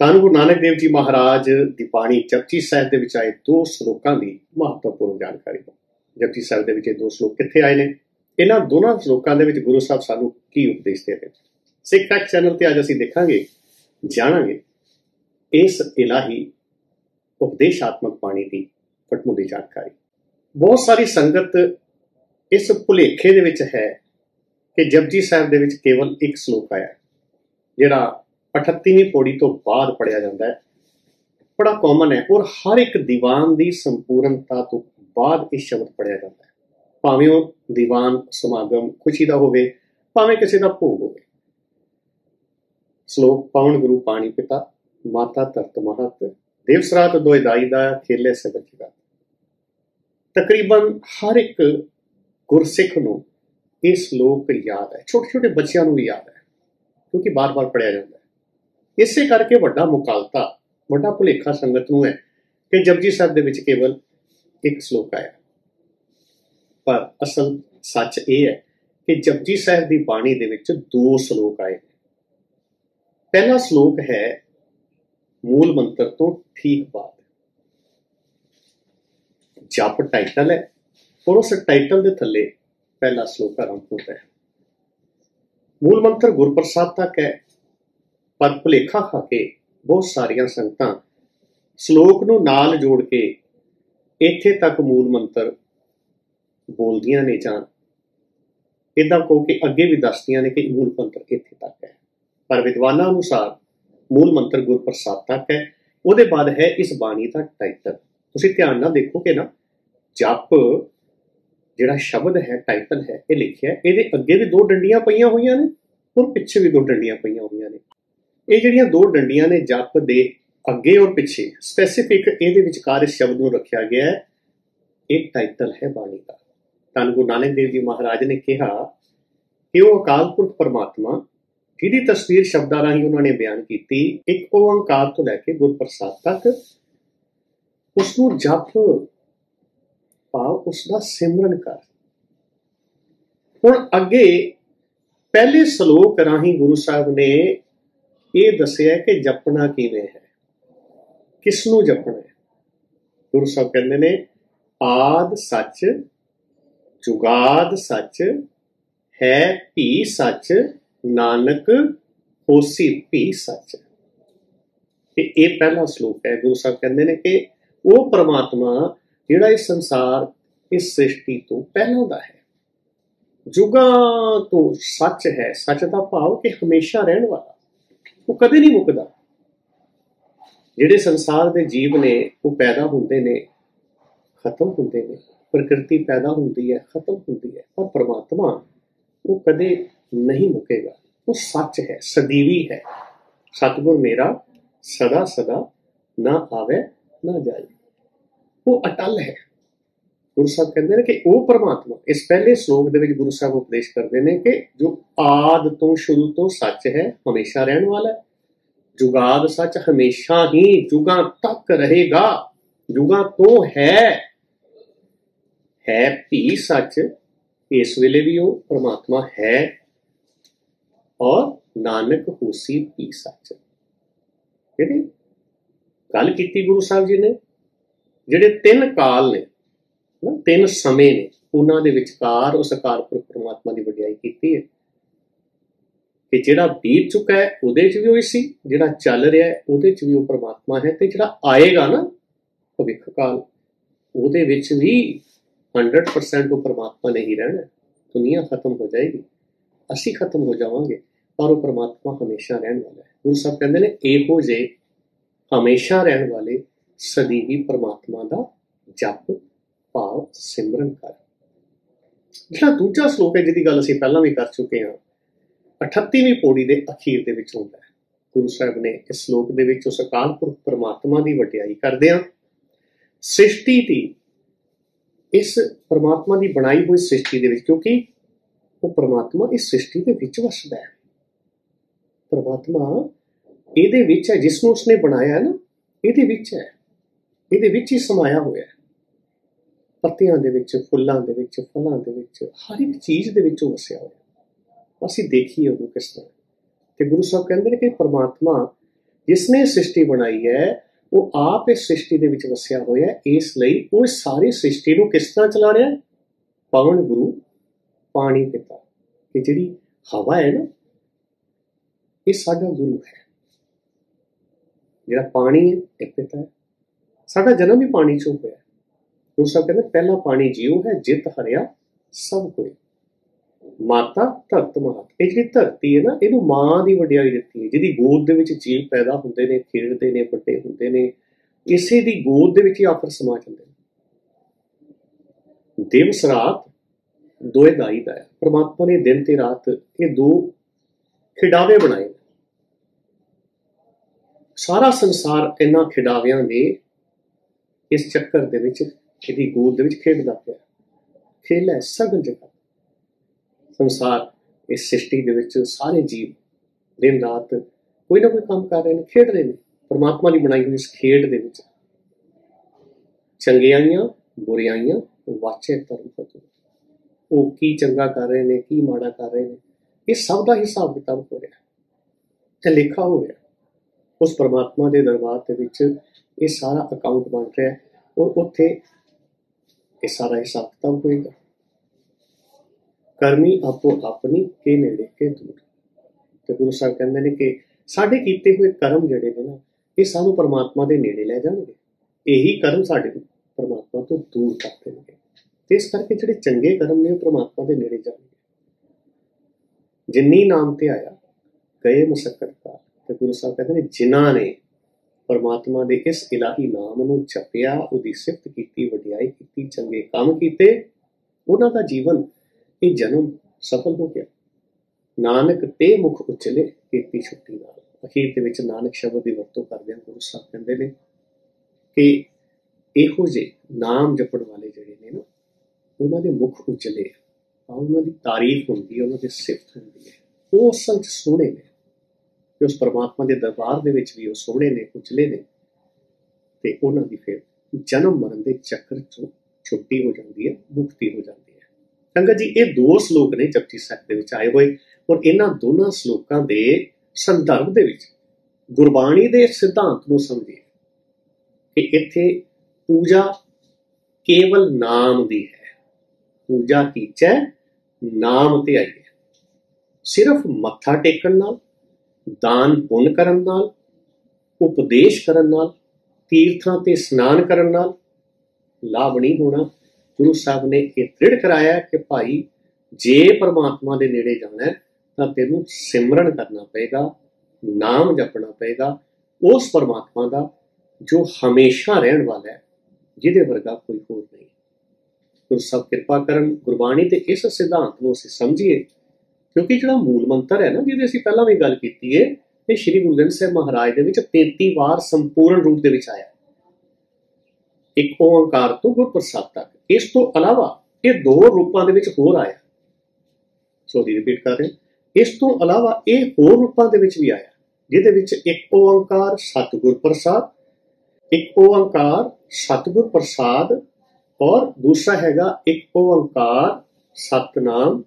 ਧੰਨ ਗੁਰੂ ਨਾਨਕ ਦੇਵ ਜੀ ਮਹਾਰਾਜ ਦੀ ਬਾਣੀ ਜਪਜੀ ਸਾਹਿਬ ਦੇ ਵਿੱਚ ਆਏ ਦੋ ਸ਼ਲੋਕਾਂ ਦੀ ਮਹੱਤਵਪੂਰਨ ਜਾਣਕਾਰੀ ਜਪਜੀ ਸਾਹਿਬ ਦੇ ਵਿੱਚ ਇਹ ਦੋ ਸ਼ਲੋਕ ਕਿੱਥੇ ਆਏ ਨੇ? ਇਹਨਾਂ ਦੋਨਾਂ ਸ਼ਲੋਕਾਂ ਦੇ ਵਿੱਚ ਗੁਰੂ ਸਾਹਿਬ ਸਾਨੂੰ ਕੀ ਉਪਦੇਸ਼ ਦੇ ਰਹੇ ਸਿੱਖ ਫੈਕਟ ਚੈਨਲ ਤੇ ਅੱਜ ਅਸੀਂ ਦੇਖਾਂਗੇ, ਜਾਣਾਂਗੇ, ਇਸ ਇਲਾਹੀ ਉਪਦੇਸ਼ਾਤਮਕ ਬਾਣੀ ਦੀ ਫਟਮੁੱਲੀ ਜਾਣਕਾਰੀ। ਬਹੁਤ ਸਾਰੀ ਸੰਗਤ ਇਸ ਭੁਲੇਖੇ ਦੇ ਵਿੱਚ ਹੈ ਕਿ ਜਪਜੀ ਸਾਹਿਬ ਦੇ ਵਿੱਚ ਕੇਵਲ ਇੱਕ ਸ਼ਲੋਕ ਆਇਆ ਜਿਹੜਾ 38ਵੀਂ ਪੌੜੀ ਤੋਂ ਬਾਅਦ ਪੜਿਆ ਜਾਂਦਾ ਹੈ। ਬੜਾ ਕਾਮਨ ਹੈ ਔਰ ਹਰ ਇੱਕ ਦੀਵਾਨ ਦੀ ਸੰਪੂਰਨਤਾ ਤੋਂ ਬਾਅਦ ਇਹ ਸ਼ਬਦ ਪੜਿਆ ਜਾਂਦਾ ਹੈ। ਭਾਵੇਂ ਉਹ ਦੀਵਾਨ, ਸਮਾਗਮ, ਖੁਸ਼ੀ ਦਾ ਹੋਵੇ, ਭਾਵੇਂ ਕਿਸੇ ਦਾ ਭੋਗ ਹੋਵੇ। ਸ਼ਲੋਕ, ਪਾਵਨ ਗੁਰੂ ਪਾਣੀ ਪਿਤਾ, ਮਾਤਾ ਤਰਤ ਮਹਤ ਦੇਵਸਰਾਤ ਦੋਇਦਾਈ ਦਾ ਖੇਲੇ ਸਬਜ ਦਾ ਤਕਰੀਬਨ ਹਰ ਇੱਕ ਗੁਰਸਿੱਖ ਨੂੰ ਇਹ ਸ਼ਲੋਕ ਯਾਦ ਹੈ। ਛੋਟੇ ਛੋਟੇ ਬੱਚਿਆਂ ਨੂੰ ਵੀ ਯਾਦ ਹੈ, ਕਿਉਂਕਿ ਬਾਰ-ਬਾਰ ਪੜਿਆ ਜਾਂਦਾ ਹੈ। ਇਸੇ ਕਰਕੇ ਵੱਡਾ ਮੁਕਾਲਤਾ, ਵੱਡਾ ਭੁਲੇਖਾ ਸੰਗਤ ਨੂੰ ਹੈ ਕਿ ਜਪਜੀ ਸਾਹਿਬ ਦੇ ਵਿੱਚ ਕੇਵਲ ਇੱਕ ਸ਼ਲੋਕ ਆਇਆ। ਪਰ ਅਸਲ ਸੱਚ ਇਹ ਹੈ ਕਿ ਜਪਜੀ ਸਾਹਿਬ ਦੀ ਬਾਣੀ ਦੇ ਵਿੱਚ ਦੋ ਸ਼ਲੋਕ ਆਏ। ਪਹਿਲਾ ਸ਼ਲੋਕ ਹੈ, ਮੂਲ ਮੰਤਰ ਤੋਂ ਠੀਕ ਬਾਅਦ। ਜਪ ਟਾਈਟਲ ਹੈ ਔਰ ਉਸ ਟਾਈਟਲ ਦੇ ਥੱਲੇ ਪਹਿਲਾ ਸ਼ਲੋਕ ਆਰੰਭ ਹੁੰਦਾ ਹੈ। ਮੂਲ ਮੰਤਰ ਗੁਰਪ੍ਰਸਾਦ ਤੱਕ ਹੈ ਪਰ ਭੁਲੇਖਾ ਖਾ ਕੇ ਬਹੁਤ ਸਾਰੀਆਂ ਸੰਗਤਾਂ ਸ਼ਲੋਕ ਨੂੰ ਨਾਲ ਜੋੜ ਕੇ ਇੱਥੇ ਤੱਕ ਮੂਲ ਮੰਤਰ ਬੋਲਦੀਆਂ ਨੇ ਜਾਂ ਇਦਾਂ ਕੋ ਕਿ ਅੱਗੇ ਵੀ ਦੱਸਦੀਆਂ ਨੇ ਕਿ ਮੂਲ ਮੰਤਰ ਇੱਥੇ ਤੱਕ ਹੈ। ਪਰ ਵਿਦਵਾਨਾਂ ਅਨੁਸਾਰ ਮੂਲ ਮੰਤਰ ਗੁਰਪ੍ਰਸਾਦ ਤੱਕ ਹੈ। ਉਹਦੇ ਬਾਅਦ ਹੈ ਇਸ ਬਾਣੀ ਦਾ ਟਾਈਟਲ। ਤੁਸੀਂ ਧਿਆਨ ਨਾਲ ਦੇਖੋਗੇ ਨਾ, ਜਪ ਜਿਹੜਾ ਸ਼ਬਦ ਹੈ, ਟਾਈਟਲ ਹੈ, ਇਹ ਲਿਖਿਆ ਇਹਦੇ ਅੱਗੇ ਵੀ ਦੋ ਡੰਡੀਆਂ ਪਈਆਂ ਹੋਈਆਂ ਨੇ ਔਰ ਪਿੱਛੇ ਵੀ ਦੋ ਡੰਡੀਆਂ ਪਈਆਂ ਹੋਈਆਂ ਨੇ। ਇਹ ਜਿਹੜੀਆਂ ਦੋ ਡੰਡੀਆਂ ਨੇ ਜਪ ਦੇ ਅੱਗੇ ਔਰ ਪਿੱਛੇ ਸਪੈਸੀਫਿਕ ਇਹਦੇ ਵਿਚਕਾਰ ਇਸ ਸ਼ਬਦ ਨੂੰ ਰੱਖਿਆ ਗਿਆ ਹੈ। ਇਹ ਟਾਈਟਲ ਹੈ ਬਾਣੀ ਦਾ। ਧੰਨ ਗੁਰੂ ਨਾਨਕ ਦੇਵ ਜੀ ਮਹਾਰਾਜ ਨੇ ਕਿਹਾ ਕਿ ਉਹ ਅਕਾਲ ਪੁਰਖ ਪਰਮਾਤਮਾ ਜਿਹਦੀ ਤਸਵੀਰ ਸ਼ਬਦਾਂ ਰਾਹੀਂ ਉਹਨਾਂ ਨੇ ਬਿਆਨ ਕੀਤੀ, ਇੱਕ ਓੰਕਾਰ ਤੋਂ ਲੈ ਕੇ ਗੁਰਪ੍ਰਸਾਦ ਤੱਕ ਉਸ ਨੂੰ ਜਪ ਭਾਵ ਉਸ ਦਾ ਸਿਮਰਨ ਕਰ। ਹੁਣ ਅੱਗੇ ਪਹਿਲੇ ਸ਼ਲੋਕ ਰਾਹੀਂ ਗੁਰੂ ਸਾਹਿਬ ਨੇ ਇਹ ਦੱਸਿਆ ਕਿ ਜਪਣਾ ਕਿਵੇਂ ਹੈ? ਕਿਸ ਨੂੰ ਜਪਣਾ ਹੈ? ਗੁਰੂ ਸਾਹਿਬ ਕਹਿੰਦੇ ਨੇ ਆਦ ਸੱਚ, ਜੁਗਾਦ ਸੱਚ, ਹੈ ਭੀ ਸੱਚ, ਨਾਨਕ ਹੋਸੀ ਭੀ ਸੱਚ। ਤੇ ਇਹ ਪਹਿਲਾ ਸ਼ਲੋਕ ਹੈ। ਗੁਰੂ ਸਾਹਿਬ ਕਹਿੰਦੇ ਨੇ ਕਿ ਉਹ ਪ੍ਰਮਾਤਮਾ ਜਿਹੜਾ ਇਸ ਸੰਸਾਰ, ਇਸ ਸ੍ਰਿਸ਼ਟੀ ਤੋਂ ਪਹਿਲਾਂ ਦਾ ਹੈ। ਜੁਗਾਂ ਤੋਂ ਸੱਚ ਹੈ। ਸੱਚ ਦਾ ਭਾਵ ਕਿ ਹਮੇਸ਼ਾ ਰਹਿਣ ਵਾਲਾ। ਉਹ ਕਦੇ ਨਹੀਂ ਮੁੱਕਦਾ। ਜਿਹੜੇ ਸੰਸਾਰ ਦੇ ਜੀਵ ਨੇ, ਉਹ ਪੈਦਾ ਹੁੰਦੇ ਨੇ, ਖਤਮ ਹੁੰਦੇ ਨੇ, ਪ੍ਰਕਿਰਤੀ ਪੈਦਾ ਹੁੰਦੀ ਹੈ, ਖਤਮ ਹੁੰਦੀ ਹੈ, ਪਰ ਪਰਮਾਤਮਾ ਉਹ ਕਦੇ ਨਹੀਂ ਮੁਕੇਗਾ। ਉਹ ਸੱਚ ਹੈ, ਸਦੀਵੀ ਹੈ। ਸਤਗੁਰ ਮੇਰਾ ਸਦਾ ਸਦਾ ਨਾ ਆਵੇ, ਨਾ ਜਾਏ। ਉਹ ਅਟਲ ਹੈ। ਗੁਰੂ ਸਾਹਿਬ ਕਹਿੰਦੇ ਨੇ ਕਿ ਉਹ ਪਰਮਾਤਮਾ, ਇਸ ਪਹਿਲੇ ਸ਼ਲੋਕ ਦੇ ਵਿੱਚ ਗੁਰੂ ਸਾਹਿਬ ਉਪਦੇਸ਼ ਕਰਦੇ ਨੇ ਕਿ ਜੋ ਆਦ ਤੋਂ ਸ਼ੁਰੂ ਤੋਂ ਸੱਚ ਹੈ, ਹਮੇਸ਼ਾ ਰਹਿਣ ਵਾਲਾ ਹੈ। ਜੁਗਾਦ ਸੱਚ ਹਮੇਸ਼ਾ ਹੀ ਜੁਗਾਂ ਤੱਕ ਰਹੇਗਾ, ਜੁਗਾਂ ਤੋਂ ਹੈ। ਹੈ ਵੀ ਸੱਚ, ਇਸ ਵੇਲੇ ਵੀ ਉਹ ਪਰਮਾਤਮਾ ਹੈ। ਔਰ ਨਾਨਕ ਹੋਸੀ ਭੀ ਸੱਚ। ਜਿਹੜੀ ਗੱਲ ਕੀਤੀ ਗੁਰੂ ਸਾਹਿਬ ਜੀ ਨੇ, ਜਿਹੜੇ ਤਿੰਨ ਕਾਲ ਨੇ ਨਾ ਤਿੰਨ ਸਮੇਂ ਨੇ। ਉਹਨਾਂ ਦੇ ਵਿਚਕਾਰ ਉਸ ਅਕਾਰ ਪੁਰਖ ਪਰਮਾਤਮਾ ਦੀ ਵਡਿਆਈ ਕੀਤੀ ਹੈ। ਕਿ ਜਿਹੜਾ ਬੀਤ ਚੁੱਕਾ ਹੈ, ਉਹਦੇ 'ਚ ਵੀ ਉਹ ਸੀ, ਜਿਹੜਾ ਚੱਲ ਰਿਹਾ ਹੈ, ਉਹਦੇ 'ਚ ਵੀ ਉਹ ਪਰਮਾਤਮਾ ਹੈ ਤੇ ਜਿਹੜਾ ਆਏਗਾ ਨਾ ਭਵਿੱਖ ਕਾਲ ਉਹਦੇ ਵਿੱਚ ਵੀ 100% ਉਹ ਪਰਮਾਤਮਾ ਨਹੀਂ ਰਹਿਣਾ ਦੁਨੀਆ ਖਤਮ ਹੋ ਜਾਏਗੀ। ਅਸੀਂ ਖਤਮ ਹੋ ਜਾਵਾਂਗੇ, ਪਰ ਉਹ ਪਰਮਾਤਮਾ ਹਮੇਸ਼ਾ ਰਹਿਣ ਵਾਲਾ ਹੈ। ਗੁਰੂ ਸਾਹਿਬ ਕਹਿੰਦੇ ਨੇ, ਇਹੋ ਜੇ ਹਮੇਸ਼ਾ ਰਹਿਣ ਵਾਲੇ ਸਦੀਵੀ ਪਰਮਾਤਮਾ ਦਾ ਜਪ ਭਾਵ ਸਿਮਰਨ ਕਰ। ਜਿਹੜਾ ਦੂਜਾ ਸ਼ਲੋਕ ਹੈ, ਜਿਹਦੀ ਗੱਲ ਅਸੀਂ ਪਹਿਲਾਂ ਵੀ ਕਰ ਚੁੱਕੇ ਹਾਂ 38ਵੀਂ ਪੌੜੀ ਦੇ ਅਖੀਰ ਦੇ ਵਿੱਚ ਹੁੰਦਾ ਹੈ। ਗੁਰੂ ਸਾਹਿਬ ਨੇ ਇਸ ਸ਼ਲੋਕ ਦੇ ਵਿੱਚ ਉਸ ਅਕਾਲ ਪੁਰਖ ਪਰਮਾਤਮਾ ਦੀ ਵਡਿਆਈ ਕਰਦੇ ਆ ਸ੍ਰਿਸ਼ਟੀ ਦੀ ਇਸ ਪਰਮਾਤਮਾ ਦੀ ਬਣਾਈ ਹੋਈ ਸ੍ਰਿਸ਼ਟੀ ਦੇ ਵਿੱਚ, ਕਿਉਂਕਿ ਉਹ ਪਰਮਾਤਮਾ ਇਸ ਸ੍ਰਿਸ਼ਟੀ ਦੇ ਵਿੱਚ ਵਸਦਾ ਹੈ। ਪਰਮਾਤਮਾ ਇਹਦੇ ਵਿੱਚ ਹੈ ਜਿਸ ਨੂੰ ਉਸਨੇ ਬਣਾਇਆ ਹੈ ਨਾ, ਇਹਦੇ ਵਿੱਚ ਹੈ। ਇਹਦੇ ਵਿੱਚ ਹੀ ਸਮਾਇਆ ਹੋਇਆ ਹੈ। ਪੱਤਿਆਂ ਦੇ ਵਿੱਚ, ਫੁੱਲਾਂ ਦੇ ਵਿੱਚ, ਫਲਾਂ ਦੇ ਵਿੱਚ, ਹਰ ਇੱਕ ਚੀਜ਼ ਦੇ ਵਿੱਚ ਉਹ ਵਸਿਆ ਹੋਇਆ। ਅਸੀਂ ਦੇਖੀਏ ਉਹਨੂੰ ਕਿਸ ਤਰ੍ਹਾਂ। ਤੇ ਗੁਰੂ ਸਾਹਿਬ ਕਹਿੰਦੇ ਨੇ ਕਿ ਪਰਮਾਤਮਾ ਜਿਸ ਨੇ ਸ੍ਰਿਸ਼ਟੀ ਬਣਾਈ ਹੈ, ਉਹ ਆਪ ਇਸ ਸ੍ਰਿਸ਼ਟੀ ਦੇ ਵਿੱਚ ਵਸਿਆ ਹੋਇਆ ਇਸ ਲਈ ਉਹ ਸਾਰੀ ਸ੍ਰਿਸ਼ਟੀ ਨੂੰ ਕਿਸ ਤਰ੍ਹਾਂ ਚਲਾ ਰਿਹਾ ਹੈ? ਪਵਨ ਗੁਰੂ, ਪਾਣੀ ਪਿਤਾ। ਕਿ ਜਿਹੜੀ ਹਵਾ ਹੈ ਨਾ, ਇਹ ਸਾਡਾ ਗੁਰੂ ਹੈ। ਜਿਹੜਾ ਪਾਣੀ ਹੈ, ਇਹ ਪਿਤਾ ਹੈ। ਸਾਡਾ ਜਨਮ ਵੀ ਪਾਣੀ ਚੋਂ ਹੋਇਆ ਉਹ ਸਭ ਕਹਿੰਦੇ, ਪਹਿਲਾ ਪਾਣੀ ਜੀਉ ਹੈ, ਜਿਤ ਹਰਿਆ ਸਭ ਕੋਈ ਮਾਤਾ ਧਰਤ ਮਾਤ ਇਹ ਜਿਹੜੀ ਧਰਤੀ ਹੈ ਨਾ, ਇਹਨੂੰ ਮਾਂ ਦੀ ਵਡਿਆਈ ਦਿੱਤੀ ਹੈ, ਜਿਹਦੀ ਗੋਦ ਦੇ ਵਿੱਚ ਜੀਵ ਪੈਦਾ ਹੁੰਦੇ ਨੇ, ਖੇਡਦੇ ਨੇ, ਵੱਡੇ ਹੁੰਦੇ ਨੇ, ਇਸੇ ਦੀ ਗੋਦ ਦੇ ਵਿੱਚ ਹੀ ਆਖਰ ਸਮਾ ਜਾਂਦੇ ਨੇ। ਦਿਵਸ ਰਾਤ ਦੋਏ ਦਾਈ ਦਾ ਹੈ। ਪ੍ਰਮਾਤਮਾ ਨੇ ਦਿਨ ਤੇ ਰਾਤ ਇਹ ਦੋ ਖਿਡਾਵੇ ਬਣਾਏ ਸਾਰਾ ਸੰਸਾਰ ਇਹਨਾਂ ਖਿਡਾਵਿਆਂ ਦੇ ਇਸ ਚੱਕਰ ਦੇ ਵਿੱਚ ਇਹਦੀ ਗੋਦ ਦੇ ਵਿੱਚ ਖੇਡਦਾ ਪਿਆ। ਖੇਲ ਹੈ ਸਗਲ ਜਗਤ ਸੰਸਾਰ ਇਸ ਸ੍ਰਿਸ਼ਟੀ ਦੇ ਵਿੱਚ ਸਾਰੇ ਜੀਵ ਦਿਨ ਰਾਤ ਕੋਈ ਨਾ ਕੋਈ ਕੰਮ ਕਰ ਰਹੇ ਨੇ, ਖੇਡ ਰਹੇ ਨੇ। ਪਰਮਾਤਮਾ ਦੀ ਬਣਾਈ ਹੋਈ ਇਸ ਖੇਡ ਦੇ ਵਿੱਚ। ਚੰਗਿਆਈਆਂ ਬੁਰੀਆਈਆਂ ਵਾਚੇ ਧਰਮ ਫਤੂ ਉਹ ਕੀ ਚੰਗਾ ਕਰ ਰਹੇ ਨੇ, ਕੀ ਮਾੜਾ ਕਰ ਰਹੇ ਨੇ, ਇਹ ਸਭ ਦਾ ਹਿਸਾਬ ਕਿਤਾਬ ਹੋ ਰਿਹਾ। ਤੇ ਲਿਖਾ ਹੋ ਰਿਹਾ। ਉਸ ਪਰਮਾਤਮਾ ਦੇ ਦਰਬਾਰ ਦੇ ਵਿੱਚ ਇਹ ਸਾਰਾ ਅਕਾਊਂਟ ਬਣ ਰਿਹਾ ਔਰ ਉੱਥੇ ਇਹ ਸਾਰਾ ਹਿਸਾਬ ਕਿਤਾਬ ਹੋਏਗਾ। ਕਰਮੀ ਆਪੋ ਆਪਣੀ ਕੇ ਨੇੜੇ ਕੇ ਦੂਰ। ਤੇ ਗੁਰੂ ਸਾਹਿਬ ਕਹਿੰਦੇ ਨੇ ਕਿ ਸਾਡੇ ਕੀਤੇ ਹੋਏ ਕਰਮ ਜਿਹੜੇ ਨੇ ਨਾ, ਇਹ ਸਾਨੂੰ ਪਰਮਾਤਮਾ ਦੇ ਨੇੜੇ ਲੈ ਜਾਣਗੇ। ਇਹੀ ਕਰਮ ਸਾਡੇ ਨੂੰ ਪਰਮਾਤਮਾ ਤੋਂ ਦੂਰ ਕਰ ਦੇਣਗੇ। ਤੇ ਇਸ ਕਰਕੇ ਜਿਹੜੇ ਚੰਗੇ ਕਰਮ ਨੇ, ਉਹ ਪਰਮਾਤਮਾ ਦੇ ਨੇੜੇ ਜਾਣਗੇ। ਜਿੰਨੀ ਨਾਮ ਤੇ ਆਇਆ, ਗਏ ਮੁਸਕਤ ਦਾ ਤੇ ਗੁਰੂ ਸਾਹਿਬ ਕਹਿੰਦੇ ਨੇ, ਜਿਨ੍ਹਾਂ ਨੇ ਪਰਮਾਤਮਾ ਦੇ ਇਸ ਇਲਾਹੀ ਨਾਮ ਨੂੰ ਜਪਿਆ, ਉਹਦੀ ਸਿਫਤ ਕੀਤੀ, ਵਡਿਆਈ ਕੀਤੀ, ਚੰਗੇ ਕੰਮ ਕੀਤੇ, ਉਹਨਾਂ ਦਾ ਜੀਵਨ ਇਹ ਜਨਮ ਸਫਲ ਹੋ ਗਿਆ। ਨਾਨਕ ਤੇ ਮੁਖ ਉਚਲੇ ਕੀਤੀ ਛੁੱਟੀ ਨਾਲ। ਅਖੀਰ ਦੇ ਵਿੱਚ ਨਾਨਕ ਸ਼ਬਦ ਦੀ ਵਰਤੋਂ ਕਰਦੇ ਹਨ ਗੁਰੂ ਸਾਹਿਬ ਕਹਿੰਦੇ ਨੇ ਕਿ ਇਹੋ ਜੇ ਨਾਮ ਜਪਣ ਵਾਲੇ ਜਿਹੜੇ ਨੇ ਨਾ, ਉਹਨਾਂ ਦੇ ਮੁਖ ਉਚਲੇ ਆ। ਉਹਨਾਂ ਦੀ ਤਾਰੀਫ ਹੁੰਦੀ ਹੈ ਉਹਨਾਂ ਦੀ ਸਿਫਤ ਹੁੰਦੀ ਹੈ ਉਹ ਅਸਲ ਚ ਸੋਹਣੇ ਨੇ। ਕਿ ਉਸ ਪਰਮਾਤਮਾ ਦੇ ਦਰਬਾਰ ਦੇ ਵਿੱਚ ਵੀ ਉਹ ਸੋਹਣੇ ਨੇ ਉਚਲੇ ਨੇ। ਤੇ ਉਹਨਾਂ ਦੀ ਫਿਰ ਜਨਮ ਮਰਨ ਦੇ ਚੱਕਰ ਤੋਂ ਛੁੱਟੀ ਹੋ ਜਾਂਦੀ ਹੈ, ਮੁਕਤੀ ਹੋ ਜਾਂਦੀ ਹੈ। ਸੰਗਤ ਜੀ, ਇਹ ਦੋ ਸ਼ਲੋਕ ਨੇ ਜਪਜੀ ਸਾਹਿਬ ਦੇ ਵਿੱਚ ਆਏ ਹੋਏ ਔਰ ਇਹਨਾਂ ਦੋਨਾਂ ਸ਼ਲੋਕਾਂ ਦੇ ਸੰਦਰਭ ਦੇ ਵਿੱਚ ਗੁਰਬਾਣੀ ਦੇ ਸਿਧਾਂਤ ਨੂੰ ਸਮਝੀਏ ਕਿ ਇੱਥੇ ਪੂਜਾ ਕੇਵਲ ਨਾਮ ਦੀ ਹੈ। ਪੂਜਾ ਕੀਚੈ ਨਾਮ ਤੇ ਆਈ ਹੈ। ਸਿਰਫ ਮੱਥਾ ਟੇਕਣ ਨਾਲ ਦਾਨ ਪੁੰਨ ਕਰਨ ਨਾਲ, ਉਪਦੇਸ਼ ਕਰਨ ਨਾਲ, ਤੀਰਥਾਂ ਤੇ ਇਸ਼ਨਾਨ ਕਰਨ ਨਾਲ ਲਾਭ ਨਹੀਂ ਹੋਣਾ। ਗੁਰੂ ਸਾਹਿਬ ਨੇ ਇਹ ਦ੍ਰਿੜ ਕਰਾਇਆ ਕਿ ਭਾਈ, ਜੇ ਪਰਮਾਤਮਾ ਦੇ ਨੇੜੇ ਜਾਣਾ ਤਾਂ ਤੈਨੂੰ ਸਿਮਰਨ ਕਰਨਾ ਪਏਗਾ, ਨਾਮ ਜਪਣਾ ਪਏਗਾ, ਉਸ ਪਰਮਾਤਮਾ ਦਾ ਜੋ ਹਮੇਸ਼ਾ ਰਹਿਣ ਵਾਲਾ ਹੈ, ਜਿਹਦੇ ਵਰਗਾ ਕੋਈ ਹੋਰ ਨਹੀਂ। ਗੁਰੂ ਸਾਹਿਬ ਕਿਰਪਾ ਕਰਨ, ਗੁਰਬਾਣੀ ਤੇ ਇਸ ਸਿਧਾਂਤ ਨੂੰ ਅਸੀਂ ਸਮਝੀਏ। ਕਿਉਂਕਿ ਜਿਹੜਾ ਮੂਲ ਮੰਤਰ ਹੈ ਨਾ, ਜਿਹਦੀ ਅਸੀਂ ਪਹਿਲਾਂ ਵੀ ਗੱਲ ਕੀਤੀ ਹੈ ਇਹ ਸ਼੍ਰੀ ਗੁਰੂ ਗ੍ਰੰਥ ਸਾਹਿਬ ਮਹਾਰਾਜ ਦੇ ਵਿੱਚ 33 ਵਾਰ ਸੰਪੂਰਨ ਰੂਪ ਦੇ ਵਿੱਚ ਆਇਆ। ਇੱਕ ਓੰਕਾਰ ਤੋਂ ਗੁਰਪ੍ਰਸਾਦ ਤੱਕ। ਇਸ ਤੋਂ ਇਲਾਵਾ ਇਹ ਦੋ ਰੂਪਾਂ ਦੇ ਵਿੱਚ ਹੋਰ ਆਇਆ। ਸੋ ਦੀ ਰਿਪੀਟ ਕਰ ਰਹੇ ਇਸ ਤੋਂ ਇਲਾਵਾ ਇਹ ਹੋਰ ਰੂਪਾਂ ਦੇ ਵਿੱਚ ਵੀ ਆਇਆ, ਜਿਹਦੇ ਵਿੱਚ ਇੱਕ ਓੰਕਾਰ ਸਤਿਗੁਰ ਪ੍ਰਸਾਦ ਇੱਕ ਓੰਕਾਰ ਸਤਿਗੁਰ ਪ੍ਰਸਾਦ ਔਰ ਦੂਸਰਾ ਹੈਗਾ ਇੱਕ ਓੰਕਾਰ ਸਤਨਾਮ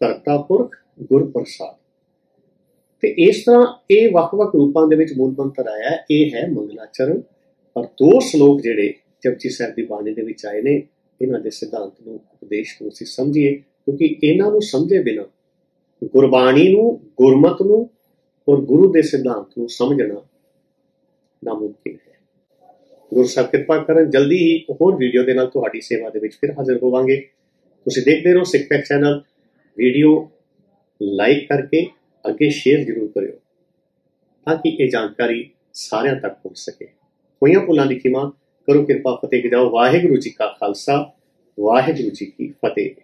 ਕਰਤਾ ਪੁਰਖ ਗੁਰ ਪ੍ਰਸਾਦ। ਤੇ ਇਸ ਤਰ੍ਹਾਂ ਇਹ ਵੱਖ-ਵੱਖ ਰੂਪਾਂ ਦੇ ਵਿੱਚ ਮੂਲ ਮੰਤਰ ਆਇਆ, ਇਹ ਹੈ ਮੰਗਲਾਚਰਨ ਪਰ ਦੋ ਸ਼ਲੋਕ ਜਿਹੜੇ ਜਪਜੀ ਸਾਹਿਬ ਦੀ ਬਾਣੀ ਦੇ ਵਿੱਚ ਆਏ ਨੇ, ਇਹਨਾਂ ਦੇ ਸਿਧਾਂਤ ਨੂੰ, ਉਪਦੇਸ਼ ਨੂੰ ਅਸੀਂ ਸਮਝੀਏ, ਕਿਉਂਕਿ ਇਹਨਾਂ ਨੂੰ ਸਮਝੇ ਬਿਨਾ ਗੁਰਬਾਣੀ ਨੂੰ, ਗੁਰਮਤ ਨੂੰ ਔਰ ਗੁਰੂ ਦੇ ਸਿਧਾਂਤ ਨੂੰ ਸਮਝਣਾ ਨਾਮੁਮਕਿਨ ਹੈ। ਗੁਰੂ ਸਾਹਿਬ ਕਿਰਪਾ ਕਰਨ, ਜਲਦੀ ਹੀ ਹੋਰ ਵੀਡੀਓ ਦੇ ਨਾਲ ਤੁਹਾਡੀ ਸੇਵਾ ਦੇ ਵਿੱਚ ਫਿਰ ਹਾਜ਼ਰ ਹੋਵਾਂਗੇ। ਤੁਸੀਂ ਦੇਖਦੇ ਰਹੋ Sikh pack channel, video like ਕਰਕੇ ਅੱਗੇ ਸ਼ੇਅਰ ਜ਼ਰੂਰ ਕਰਿਓ, ਤਾਂ ਕਿ ਇਹ ਜਾਣਕਾਰੀ ਸਾਰਿਆਂ ਤੱਕ ਪਹੁੰਚ ਸਕੇ। ਹੋਈਆਂ ਭੁੱਲਾਂ ਦੀ ਖਿਮਾ ਕਰੋ, ਕਿਰਪਾ ਫਤਿਹ ਜਾਓ ਵਾਹਿਗੁਰੂ ਜੀ ਕਾ ਖਾਲਸਾ, ਵਾਹਿਗੁਰੂ ਜੀ ਕੀ ਫਤਿਹ।